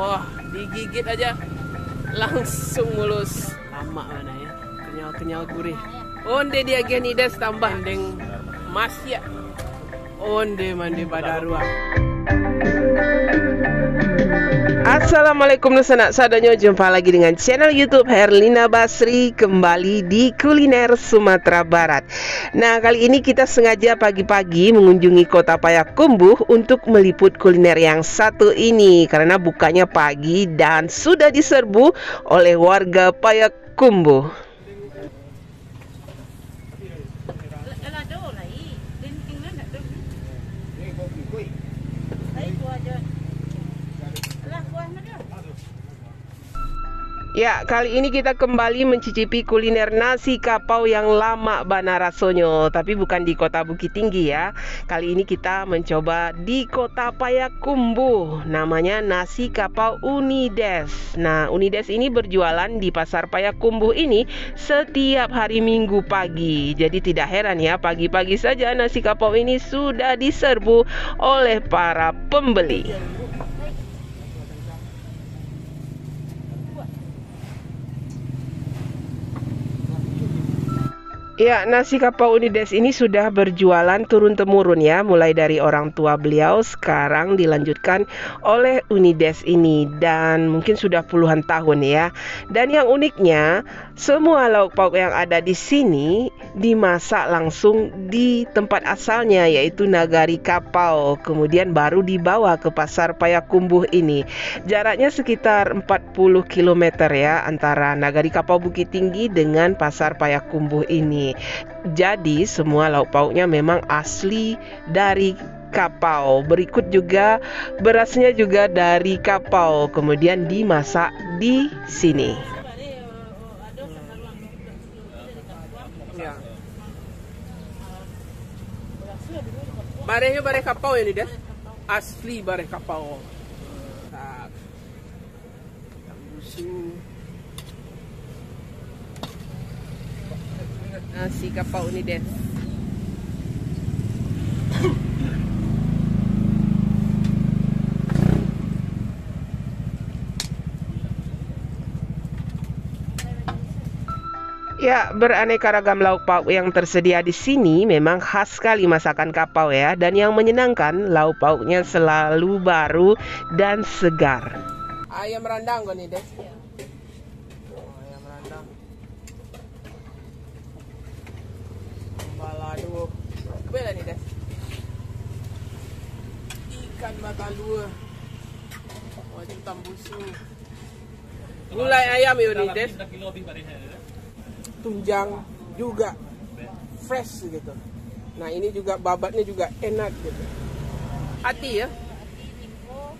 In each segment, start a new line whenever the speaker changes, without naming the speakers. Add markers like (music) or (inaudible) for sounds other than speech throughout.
Wah, digigit aja langsung mulus. Lama mana ya. Kenyal-kenyal gurih. Onde dia genides tambah deng mas ya. Onde mandi badarua. Assalamualaikum sanak sadonyo Jumpa lagi dengan channel youtube Herlina Basri Kembali di kuliner Sumatera Barat. Nah kali ini kita sengaja pagi-pagi Mengunjungi kota Payakumbuh Untuk meliput kuliner yang satu ini. Karena bukanya pagi Dan sudah diserbu oleh warga Payakumbuh Ya, kali ini kita kembali mencicipi kuliner nasi kapau yang lama bana rasonyo, tapi bukan di kota Bukit Tinggi ya. Kali ini kita mencoba di kota Payakumbuh, namanya nasi kapau Unides. Nah, Unides ini berjualan di pasar Payakumbuh ini setiap hari Minggu pagi. Jadi tidak heran ya, pagi-pagi saja nasi kapau ini sudah diserbu oleh para pembeli. Ya, nasi kapau Unides ini sudah berjualan turun-temurun ya, mulai dari orang tua beliau, sekarang dilanjutkan oleh Unides ini dan mungkin sudah puluhan tahun ya. Dan yang uniknya, semua lauk pauk yang ada di sini dimasak langsung di tempat asalnya yaitu Nagari Kapau, kemudian baru dibawa ke pasar Payakumbuh ini. Jaraknya sekitar 40 km ya antara Nagari Kapau Bukit Tinggi dengan pasar Payakumbuh ini. Jadi semua lauk pauknya memang asli dari kapau. Berikut juga berasnya juga dari kapau, kemudian dimasak di sini. Ya. Barehnya bareh kapau ini deh. Asli bareh kapau. Tak. nasi kapau ni des. Ya, beraneka ragam lauk pauk yang tersedia di sini memang khas sekali masakan kapau ya dan yang menyenangkan lauk pauknya selalu baru dan segar. Ayam rendang kok nih, Des? Ya. balado bela nih des. Ikan batalua wajib tambusu gulai ayam ya nih des tunjang juga fresh gitu nah ini juga babatnya juga enak gitu hati ya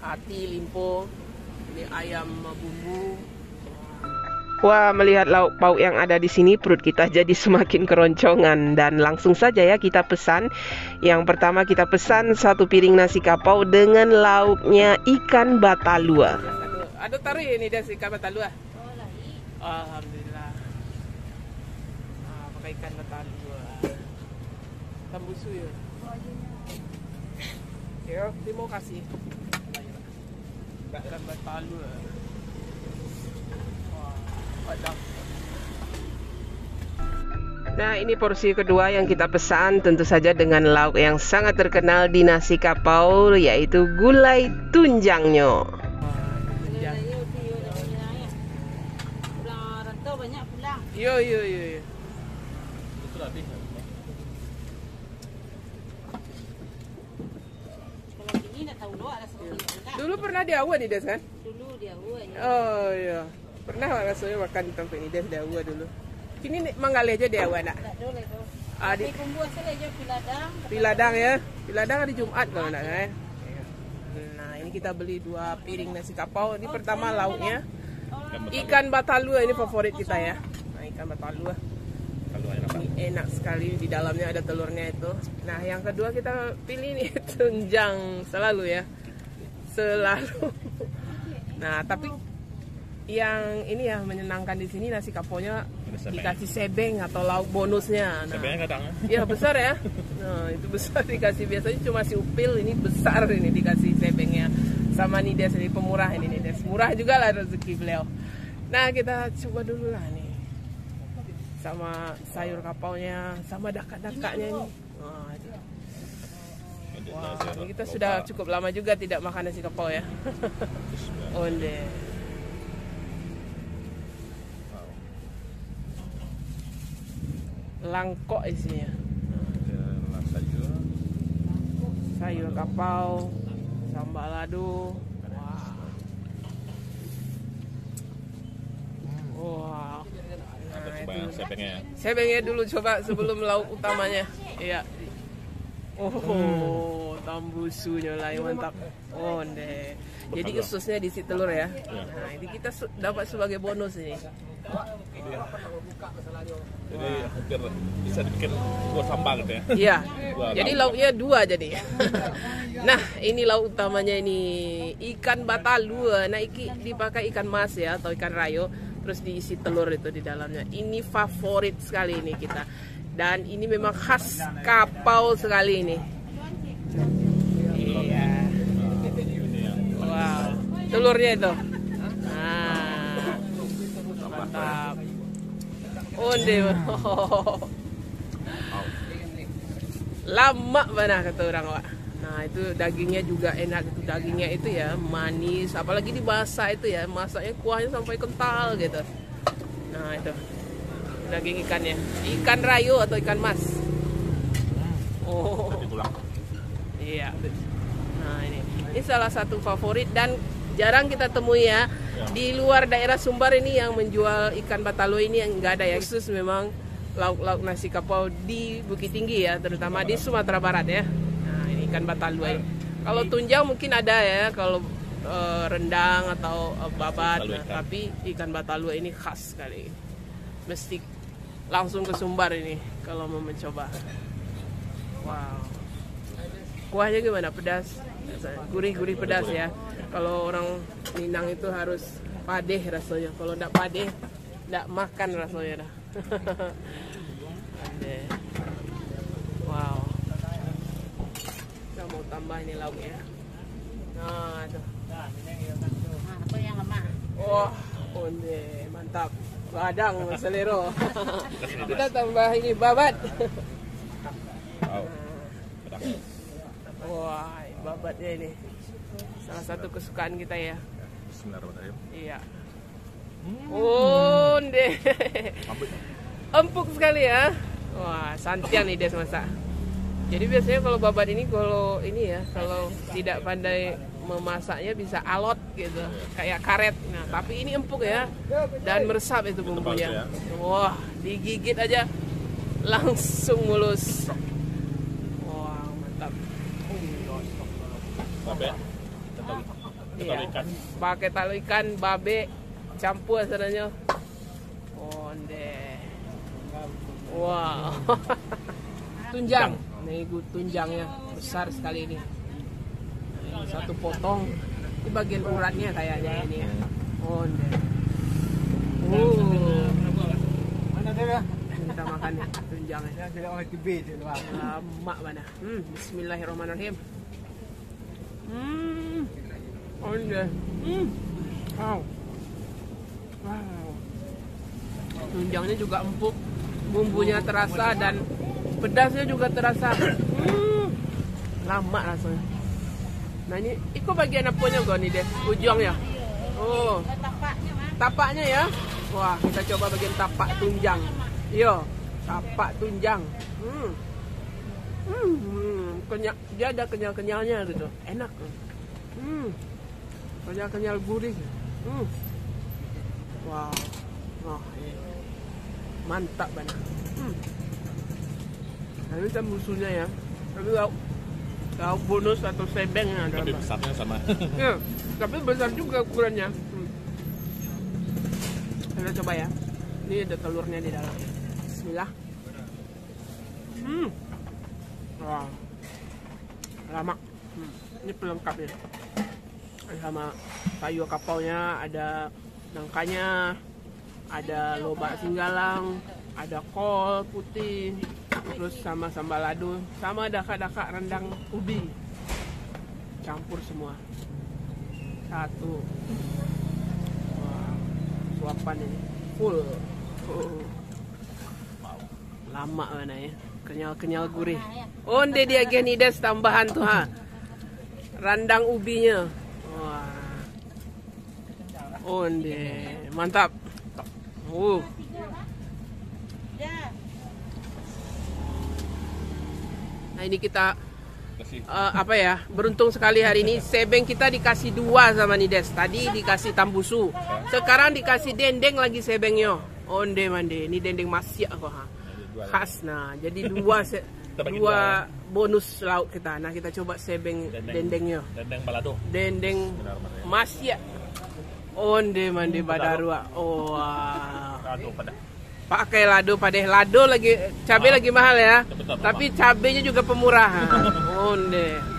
hati limpo ini ayam bumbu Wah, melihat lauk pauk yang ada di sini perut kita jadi semakin keroncongan dan langsung saja ya kita pesan. Yang pertama kita pesan satu piring nasi kapau dengan lauknya ikan batalua. Ada taruh ini dia ikan batalua. Oh, Alhamdulillah. Ah, pakai ikan batalua. Tambusu ya. Ya, terima kasih. Ikan batalua. Nah ini porsi kedua yang kita pesan tentu saja dengan lauk yang sangat terkenal di nasi kapau yaitu gulai tunjangnya. Yo yo yo. yo. Dulu pernah di di Des kan? Dulu di awal. Oh iya. Pernah rasanya makan di tempat ini dia dahulu dulu. Kini manggali aja dia nak. Ah, di kumbu asal aja piladang. Piladang ya. Piladang hari Jumat kalau nak eh. Nah, ini kita beli dua piring nasi kapau. Ini pertama lauknya. Ikan batalua ini favorit kita ya. Nah, ikan batalua. Ini enak sekali di dalamnya ada telurnya itu. Nah, yang kedua kita pilih ini (laughs) tunjang selalu ya. Selalu. Nah, tapi yang ini ya menyenangkan di sini nasi kaponya dikasih sebeng atau lauk bonusnya. Nah, Sebengnya kadang. Ya besar ya. Nah itu besar (laughs) dikasih biasanya cuma si upil ini besar ini dikasih sebengnya.
sama Nides ini pemurah ini Nides. Murah juga lah rezeki beliau. Nah kita coba dulu lah nih sama sayur kapaunya, sama dakak-dakaknya ini. Wah, Wah, ini kita sudah cukup lama juga tidak makan nasi kapau ya. Onde. Langkok isinya. Sayur kapau, sambal lado. Wah. Wah. Itu. Sebengnya dulu coba sebelum lauk utamanya. Iya. Oh, tambusunya lah mantap. Oh, deh. Jadi khususnya di si telur ya. Nah, ini kita dapat sebagai bonus ini.
Jadi hampir bisa dibikin dua sambal gitu ya.
Iya. Jadi lauknya dua jadi. (laughs) nah, ini lauk utamanya ini ikan batal dua. Nah, iki dipakai ikan mas ya atau ikan rayo terus diisi telur itu di dalamnya. Ini favorit sekali ini kita. Dan ini memang khas kapau sekali ini. Iya. Wow. Telurnya itu. Nah. Mantap. Onde. (laughs) Lama mana kata orang. Nah itu dagingnya juga enak itu dagingnya itu ya manis. Apalagi dimasak itu ya masaknya kuahnya sampai kental gitu. Nah itu. Daging ikannya. Ikan rayu atau ikan mas? Oh. Iya. Nah ini. Ini salah satu favorit dan jarang kita temui ya. Di luar daerah Sumbar ini yang menjual ikan batalo ini yang nggak ada ya khusus memang lauk-lauk nasi kapau di Bukit Tinggi ya terutama di Sumatera Barat ya ikan batalo ini kalau tunjang mungkin ada ya kalau uh, rendang atau uh, babat nah, tapi ikan batalo ini khas sekali mesti langsung ke Sumbar ini kalau mau mencoba. Wow. Kuahnya gimana? Pedas? Gurih-gurih pedas ya. Kalau orang Minang itu harus padeh rasanya. Kalau tidak padeh, tidak makan rasanya dah. (laughs) Kita mau tambah ini lauknya. Nah, tuh. Nah, yang lemah. Wah, oh, mantap. Badang selero. (laughs) Kita tambah ini babat. Wah babatnya ini. Salah satu kesukaan kita ya.
Bismillahirrahmanirrahim.
Iya. Oh deh empuk sekali ya. Wah santian nih des masak jadi biasanya kalau babat ini kalau ini ya kalau tidak pandai memasaknya bisa alot gitu. Kayak karet. Nah tapi ini empuk ya. Dan meresap itu bumbunya. wah digigit aja. Langsung mulus. Wah mantap.
Babe.
Iya. ikan. Pakai talo ikan babe campur sebenarnya onde wow (laughs) tunjang nih tunjangnya besar sekali ini satu potong di bagian uratnya kayaknya ini ya. Oh, uh. Mana dia? Kita makan tunjangnya. Lama mana? Hmm, Bismillahirrahmanirrahim. Hmm, oh Hmm, wow, wow. Tunjangnya juga empuk, bumbunya terasa dan pedasnya juga terasa. Hmm, lama rasanya. Nah ini, itu bagian apanya kok nih deh? Ujungnya? Oh. Tapaknya ya? Wah, kita coba bagian tapak tunjang. Yo, tapak tunjang. Hmm. Hmm, kenyal, dia ada kenyal-kenyalnya gitu. Enak. Hmm. Kenyal-kenyal gurih. Hmm. Wow. Oh, iya. Mantap banget. Hmm. Ini kan musuhnya ya. Tapi Tahu bonus atau sebeng ada.
Tapi besarnya sama. (laughs)
ya, tapi besar juga ukurannya. Hmm. Kita coba ya. Ini ada telurnya di dalam. Bismillah. Hmm. Wah. Lama. Hmm. Ini pelengkap ya. Sama kayu kapaunya, ada nangkanya, ada lobak singgalang, ada kol putih, terus sama sambal lado sama daka-daka rendang ubi campur semua
Satu. Suapan ini full. Oh. Lama mana ya. Kenyal-kenyal gurih. Onde dia genides tambahan tuh ha. Randang ubinya. Wah. Onde. Mantap. Uh. Nah ini kita eh, apa ya beruntung sekali hari ini. Sebeng kita dikasih dua sama Nides. Tadi dikasih tambusu. Sekarang dikasih dendeng lagi sebengnya onde mande ini dendeng masya kok ha. Khas nah. Jadi dua se- (laughs) dua bonus lauk kita. Nah kita coba sebeng
Dendeng.
dendengnya
Dendeng balado.
dendeng
Benar-benar.
masya onde mande badarua. Oh wah. Pakai lado padeh. Lado lagi cabai
Ah.
lagi mahal ya.
Betul,
tapi cabenya juga pemurahan (laughs) onde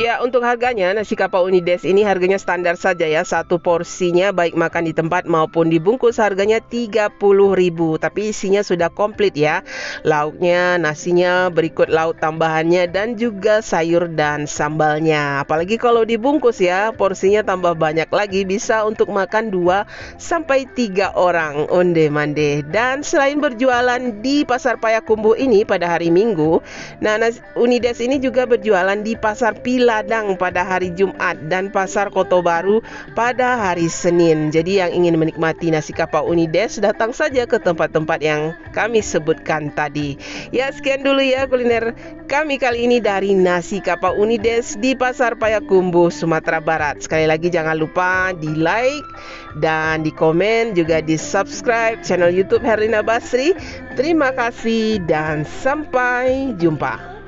Ya untuk harganya nasi kapau Unides ini harganya standar saja ya. Satu porsinya baik makan di tempat maupun dibungkus harganya 30.000 tapi isinya sudah komplit ya. Lauknya nasinya berikut lauk tambahannya dan juga sayur dan sambalnya. Apalagi kalau dibungkus ya porsinya tambah banyak lagi bisa untuk makan 2 sampai 3 orang. Onde mande. Dan selain berjualan di pasar Payakumbuh ini pada hari Minggu nah Unides ini juga berjualan di pasar Piladang pada hari Jumat dan pasar Koto Baru pada hari Senin. Jadi yang ingin menikmati nasi kapau Unides datang saja ke tempat-tempat yang kami sebutkan tadi. Ya sekian dulu ya kuliner kami kali ini dari nasi kapau Unides di pasar Payakumbuh Sumatera Barat. Sekali lagi jangan lupa di like dan di komen juga di subscribe channel YouTube Herlina Basri. Terima kasih dan sampai jumpa